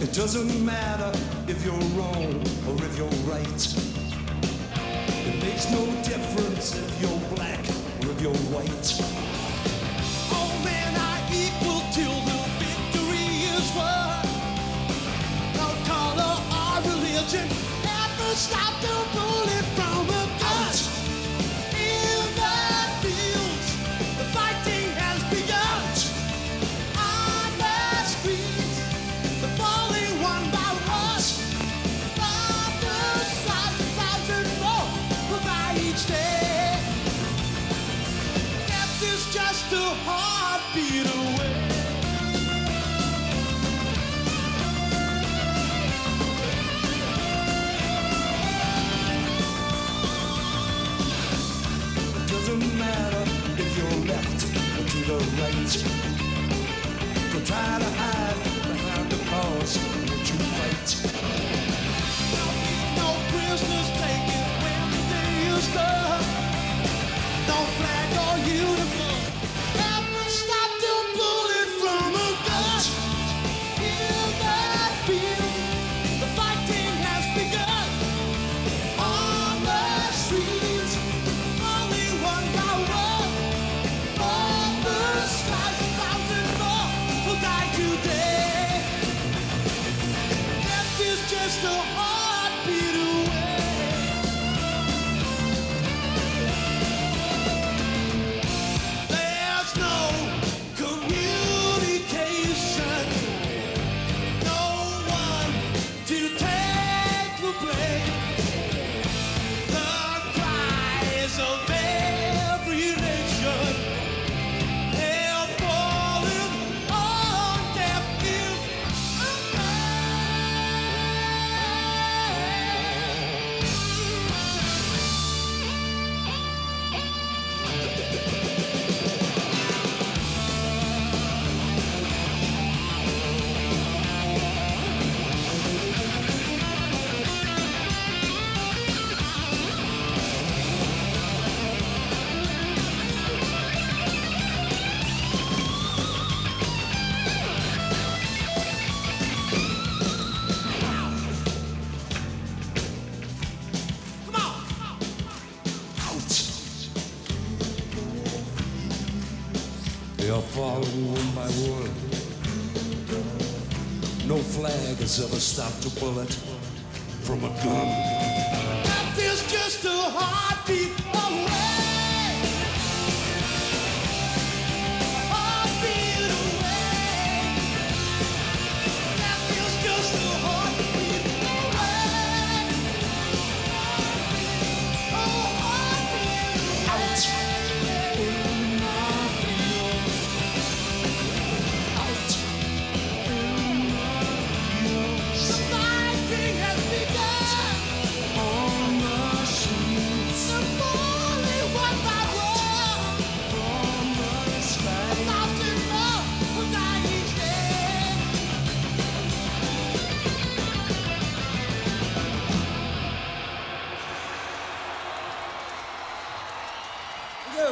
It doesn't matter if you're wrong or if you're right. It makes no difference if you're black or if you're white. All men are equal till the victory is won. No color or religion ever stop the bullet right. Don't matter if you're left or to the right to try to hide are falling one by one. No flag has ever stopped a bullet from a gun. Death is just a heartbeat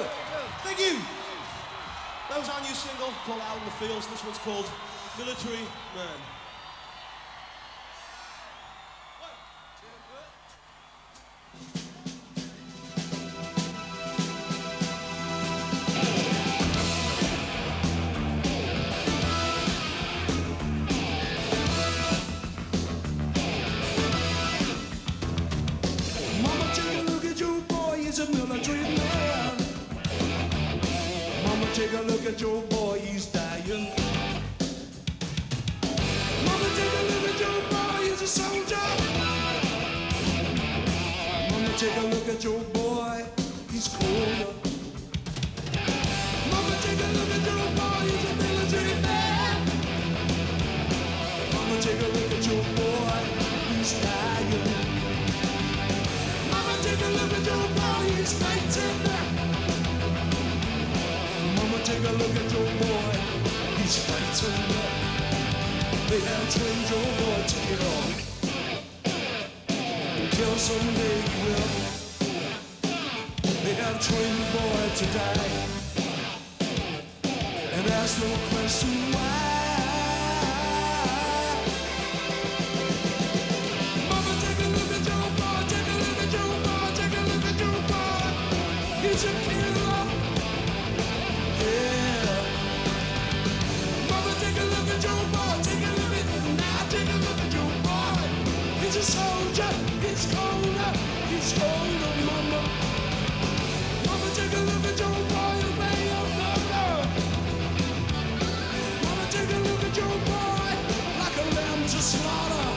Thank you. That was our new single called Out in the Fields. This one's called Military Man. Take a look at your boy, he's colder. Mama, take a look at your boy, he's a military man. Mama, take a look at your boy, he's dying. Mama, take a look at your boy, he's fighting. Mama, take a look at your boy, he's fighting. They have trained your boy to kill. Kill someday will. They have trained the boy to die. And ask no question why. it's colder, it's mama. Mama, take a look at your boy, take a look at your boy, like a lamb to slaughter.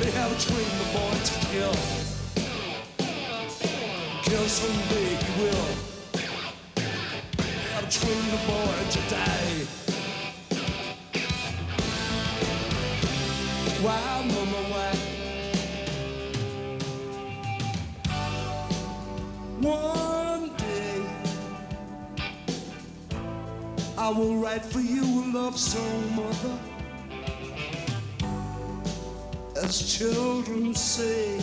They have the boy to kill. Kill he will. They the boy to die. Why, mama? Will write for you a love song, mother. As children say,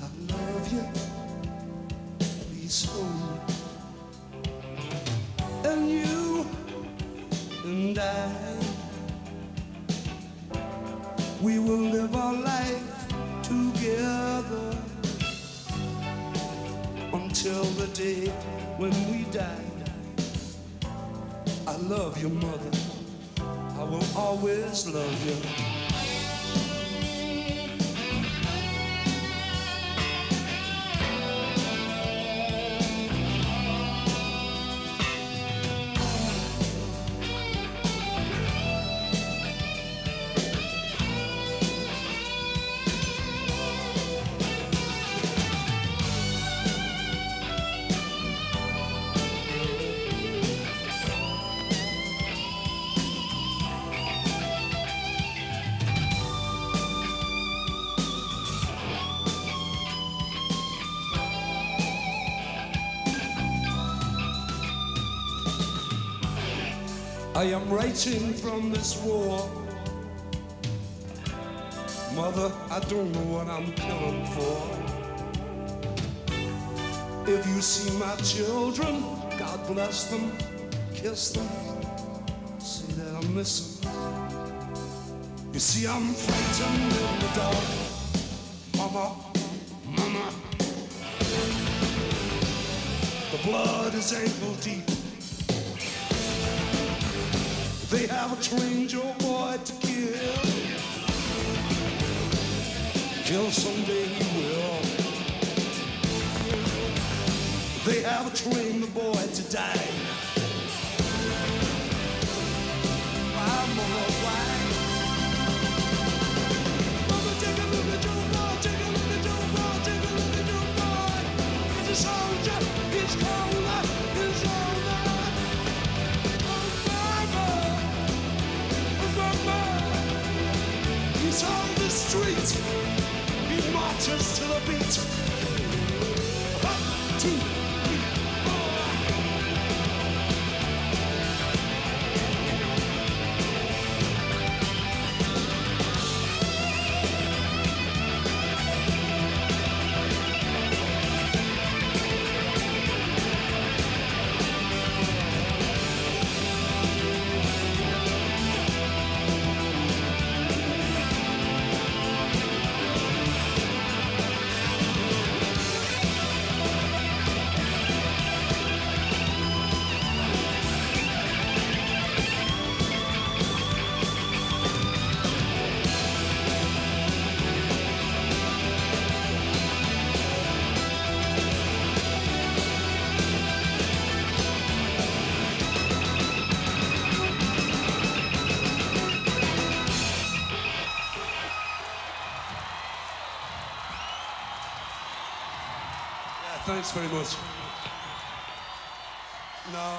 I love you. Please hold me. And you and I, we will live our life together until the day when we die. Love you, mother. I will always love you. I am writing from this war. Mother, I don't know what I'm killing for. If you see my children, God bless them, kiss them, say that I miss them. You see, I'm frightened in the dark. Mama, mama. The blood is ankle deep. They have trained your boy to kill. Kill someday he will. They have trained the boy to die. Street. He marches to the beat. One, two, Thanks very much. No,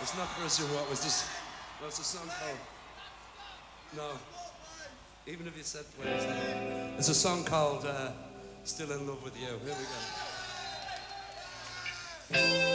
it's not for us or What was this? it's a song called? No. Even if you said play, it's a song called uh, Still in Love with You. Here we go.